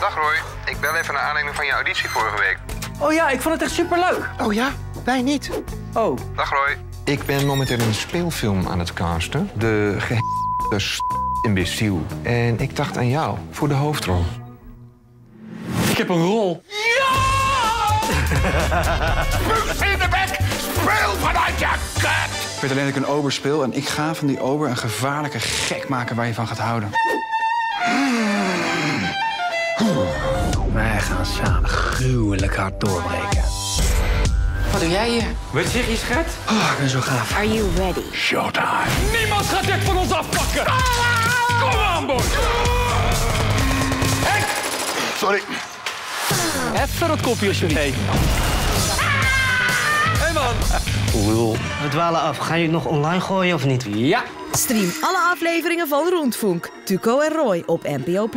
Dag Roy, ik bel even naar aanleiding van je auditie vorige week. Oh ja, ik vond het echt superleuk. Oh ja? Wij niet. Oh, Dag Roy. Ik ben momenteel een speelfilm aan het casten. De imbeciel. En ik dacht aan jou voor de hoofdrol. ik heb een rol. In de bek! Speel vanuit je kut! Ik weet alleen dat ik een ober speel en ik ga van die ober een gevaarlijke gek maken waar je van gaat houden. Wij gaan samen gruwelijk hard doorbreken. Wat doe jij hier? Wat zeg je, schat? Oh, ik ben zo gaaf. Are you ready? Showtime. Niemand gaat dit van ons afpakken. Kom aan, boy. Sorry. Even dat kopje alsjeblieft. Hé, man. Lul. We dwalen af. Ga je het nog online gooien of niet? Ja. Stream alle afleveringen van Rondvonk, Tuco en Roy op NPO+.